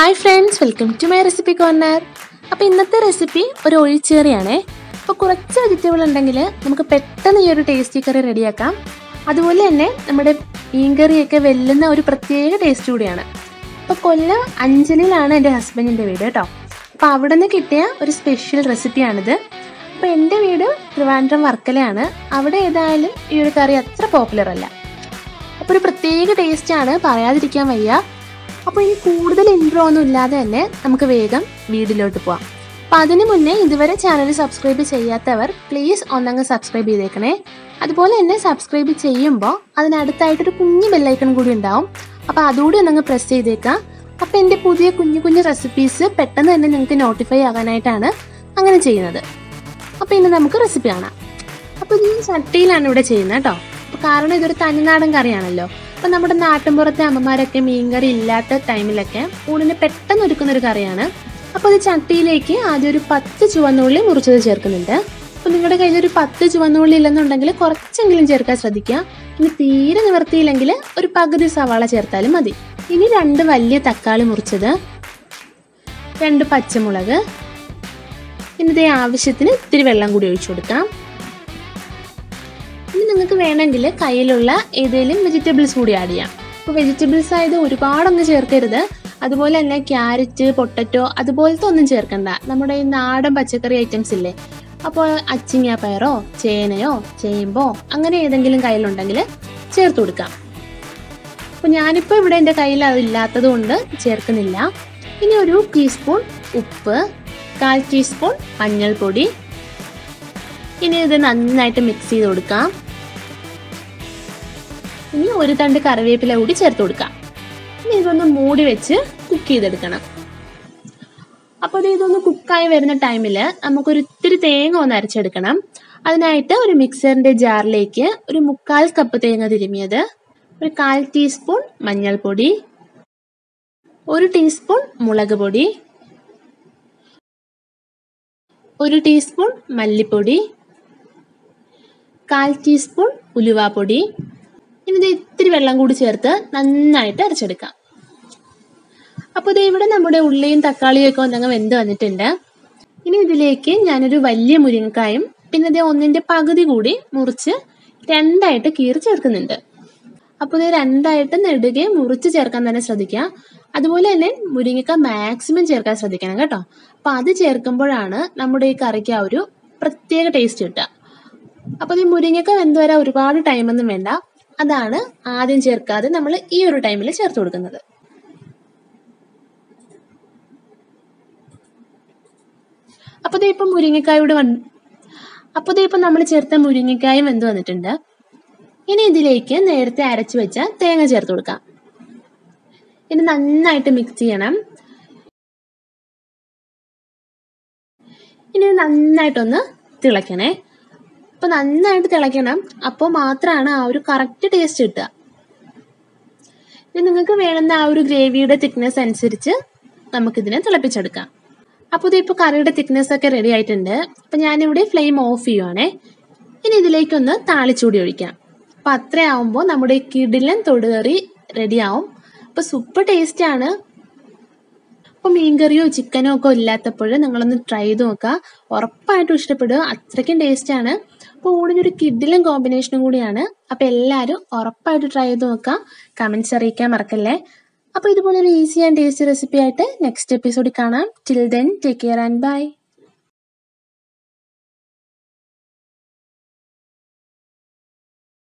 Hi friends welcome to my recipe corner അപ്പോൾ ഇന്നത്തെ recipe ഒരു ഒഴിച്ചേറിയാണേ. അപ്പോൾ കുറച്ച് വെജിറ്റബിൾ ഉണ്ടെങ്കിൽ നമുക്ക് പെട്ടെന്ന് ഈ ഒരു ടേസ്റ്റി കറി റെഡിയാക്കാം അതുപോലെ തന്നെ നമ്മുടെ മീൻകറിയൊക്കെ വെല്ലുന്ന ഒരു പ്രത്യേക ടേസ്റ്റ് കൂടിയാണ്. അപ്പോൾ കൊല്ലം അഞ്ചലിലാണ് എന്റെ ഹസ്ബൻഡിന്റെ വീട് കേട്ടോ. അപ്പോൾ അവിടെ നിന്ന് കിട്ടിയ ഒരു സ്പെഷ്യൽ റെസിപ്പിയാണിത് അപ്പോൾ എന്റെ വീട് ട്രിവാൻഡ്രം വർക്കലയാണ്. അവിടെ ഏതായാലും ഈ ഒരു കറി അത്ര പോപ്പുലർ അല്ല. അപ്പോൾ ഒരു പ്രത്യേക ടേസ്റ്റാണ് പറയാതിരിക്കാൻ വയ്യ. അപ്പോൾ ഇനി കൂടുതൽ ഇൻട്രോ ഒന്നും ഇല്ലാതെ തന്നെ നമുക്ക് വേഗം വീഡിയോയിലോട്ട് പോവാം. അപ്പം അതിനു മുന്നേ ഇതുവരെ ചാനൽ സബ്സ്ക്രൈബ് ചെയ്യാത്തവർ പ്ലീസ് ഒന്നങ്ങ് സബ്സ്ക്രൈബ് ചെയ്തേക്കണേ. അതുപോലെ തന്നെ സബ്സ്ക്രൈബ് ചെയ്യുമ്പോൾ അതിനടുത്തായിട്ടൊരു കുഞ്ഞു ബെല്ലൈക്കൺ കൂടി ഉണ്ടാവും. അപ്പോൾ അതുകൂടി ഒന്നങ്ങ് പ്രസ് ചെയ്തേക്കാം. അപ്പോൾ എന്റെ പുതിയ കുഞ്ഞു കുഞ്ഞു റെസിപ്പീസ് പെട്ടെന്ന് തന്നെ നിങ്ങൾക്ക് നോട്ടിഫൈ ആകാനായിട്ടാണ് അങ്ങനെ ചെയ്യുന്നത്. അപ്പോൾ ഇനി നമുക്ക് റെസിപ്പി കാണാം. അപ്പോൾ ഇത് ചട്ടിയിലാണ് ഇവിടെ ചെയ്യുന്നത് കേട്ടോ. അപ്പോൾ കാരണം ഇതൊരു തനിനാടൻ കറിയാണല്ലോ. അപ്പം നമ്മുടെ നാട്ടിൻപുറത്തെ അമ്മമാരൊക്കെ മീൻകറി ഇല്ലാത്ത ടൈമിലൊക്കെ ഊണിന് പെട്ടെന്ന് ഒരുക്കുന്ന ഒരു കറിയാണ്. അപ്പോൾ അത് ചട്ടിയിലേക്ക് ആദ്യം ഒരു പത്ത് ചുവന്നുള്ളി മുറിച്ചത് ചേർക്കുന്നുണ്ട്. അപ്പോൾ നിങ്ങളുടെ കയ്യിൽ ഒരു പത്ത് ചുവന്നുള്ളി ഇല്ലെന്നുണ്ടെങ്കിൽ കുറച്ചെങ്കിലും ചേർക്കാൻ ശ്രദ്ധിക്കുക. ഇനി തീരെ നിവർത്തിയില്ലെങ്കിൽ ഒരു പകുതി സവാള ചേർത്താലും മതി. ഇനി രണ്ട് വലിയ തക്കാളി മുറിച്ചത് രണ്ട് പച്ചമുളക്. ഇനി ഇതേ ആവശ്യത്തിന് ഇത്തിരി വെള്ളം കൂടി ഒഴിച്ചു കൊടുക്കാം. ഇനി നിങ്ങൾക്ക് വേണമെങ്കിൽ കയ്യിലുള്ള ഏതെങ്കിലും വെജിറ്റബിൾസ് കൂടി ആഡ് ചെയ്യാം. അപ്പോൾ വെജിറ്റബിൾസ് ആയത് ഒരുപാടൊന്നും ചേർക്കരുത്. അതുപോലെ തന്നെ ക്യാരറ്റ് പൊട്ടറ്റോ അതുപോലത്തെ ഒന്നും ചേർക്കണ്ട. നമ്മുടെ ഈ നാടൻ പച്ചക്കറി ഐറ്റംസ് ഇല്ലേ? അപ്പോൾ അച്ചിങ്ങ പയറോ ചേനയോ ചേമ്പോ അങ്ങനെ ഏതെങ്കിലും കയ്യിലുണ്ടെങ്കിൽ ചേർത്ത് കൊടുക്കാം. അപ്പോൾ ഞാനിപ്പോൾ ഇവിടെ എന്റെ കയ്യിൽ അതില്ലാത്തത് കൊണ്ട് ചേർക്കുന്നില്ല. ഇനി ഒരു ടീസ്പൂൺ ഉപ്പ് കാൽ ടീസ്പൂൺ മഞ്ഞൾപ്പൊടി. ഇനി ഇത് നന്നായിട്ട് മിക്സ് ചെയ്ത് കൊടുക്കാം. ഇനി ഒരു തണ്ട് കറിവേപ്പില കൂടി ചേർത്ത് കൊടുക്കാം. ഇനി ഇതൊന്ന് മൂടി വെച്ച് കുക്ക് ചെയ്തെടുക്കണം. അപ്പോൾ ഇത് ഇതൊന്ന് കുക്കായി വരുന്ന ടൈമിൽ നമുക്കൊരു ഇത്തിരി തേങ്ങ ഒന്ന് അരച്ചെടുക്കണം. അതിനായിട്ട് ഒരു മിക്സറിന്റെ ജാറിലേക്ക് ഒരു മുക്കാൽ കപ്പ് തേങ്ങ തിരുമിയത് ഒരു കാൽ ടീസ്പൂൺ മഞ്ഞൾപ്പൊടി ഒരു ടീസ്പൂൺ മുളക് പൊടി ഒരു ടീസ്പൂൺ മല്ലിപ്പൊടി കാൽ ടീസ്പൂൺ ഉലുവാപ്പൊടി ഇനി ഇത് ഇത്തിരി വെള്ളം കൂടി ചേർത്ത് നന്നായിട്ട് അരച്ചെടുക്കാം. അപ്പോൾ ഇത് ഇവിടെ നമ്മുടെ ഉള്ളിയും തക്കാളിയും ഒക്കെ ഒന്നങ്ങ് വെന്ത് വന്നിട്ടുണ്ട്. ഇനി ഇതിലേക്ക് ഞാനൊരു വലിയ മുരിങ്ങക്കായും പിന്നെ ഇത് ഒന്നിന്റെ പകുതി കൂടി മുറിച്ച് രണ്ടായിട്ട് കീറി ചേർക്കുന്നുണ്ട്. അപ്പോൾ ഇത് രണ്ടായിട്ട് നെടുകെ മുറിച്ച് ചേർക്കാൻ തന്നെ ശ്രദ്ധിക്കുക. അതുപോലെ തന്നെ മുരിങ്ങക്ക മാക്സിമം ചേർക്കാൻ ശ്രദ്ധിക്കണം കേട്ടോ. അപ്പോൾ അത് ചേർക്കുമ്പോഴാണ് നമ്മുടെ ഈ കറിക്ക് ആ ഒരു പ്രത്യേക ടേസ്റ്റ് കിട്ടുക. അപ്പോൾ ഈ മുരിങ്ങക്ക വെന്ത് വരാൻ ഒരുപാട് ടൈമൊന്നും വേണ്ട. അതാണ് ആദ്യം ചേർക്കാതെ നമ്മൾ ഈ ഒരു ടൈമിൽ ചേർത്ത് കൊടുക്കുന്നത്. അപ്പോൾ ദേ ഇപ്പം മുരിങ്ങക്കായോട് വന്ന് അപ്പോൾ ദേ ഇപ്പം നമ്മൾ ചേർത്ത മുരിങ്ങക്കായും വെന്ത് വന്നിട്ടുണ്ട്? ഇനി ഇതിലേക്ക് നേരത്തെ അരച്ചു വെച്ച തേങ്ങ ചേർത്ത് കൊടുക്കാം. ഇനി നന്നായിട്ട് മിക്സ് ചെയ്യണം. ഇനി നന്നായിട്ടൊന്ന് തിളയ്ക്കണേ. അപ്പൊ നന്നായിട്ട് തിളയ്ക്കണം. അപ്പോൾ മാത്രമാണ് ആ ഒരു കറക്റ്റ് ടേസ്റ്റ് കിട്ടുക. ഇനി നിങ്ങൾക്ക് വേണ്ടുന്ന ആ ഒരു ഗ്രേവിയുടെ തിക്നെസ് അനുസരിച്ച് നമുക്കിതിനെ തിളപ്പിച്ചെടുക്കാം. അപ്പോൾ ഇതിപ്പോൾ കറിയുടെ തിക്നെസ് ഒക്കെ റെഡി ആയിട്ടുണ്ട്. അപ്പം ഞാനിവിടെ ഫ്ലെയിം ഓഫ് ചെയ്യുവാണേ. ഇനി ഇതിലേക്കൊന്ന് താളിച്ചൂടി ഒഴിക്കാം. അപ്പം അത്രയാവുമ്പോൾ നമ്മുടെ കിടിലൻ തൊടുകറി റെഡിയാവും അപ്പോൾ സൂപ്പർ ടേസ്റ്റ് ആണ്. അപ്പോൾ മീൻകറിയോ ചിക്കനോ ഒക്കെ ഇല്ലാത്തപ്പോൾ നിങ്ങളൊന്ന് ട്രൈ ചെയ്ത് നോക്കുക ഉറപ്പായിട്ടും ഇഷ്ടപ്പെടുക. അത്രയ്ക്കും ആണ്. അപ്പോൾ ഊണിനൊരു കിഡിലും കോമ്പിനേഷനും കൂടിയാണ്. അപ്പോൾ എല്ലാവരും ഉറപ്പായിട്ട് ട്രൈ ചെയ്ത് നോക്കുക കമന്റ്സ് അറിയിക്കാൻ മറക്കല്ലേ. അപ്പോൾ ഇതുപോലെ ഒരു ഈസി ആൻഡ് ടേസ്റ്റി റെസിപ്പി ആയിട്ട് നെക്സ്റ്റ് എപ്പിസോഡിൽ കാണാം. Till then take care and bye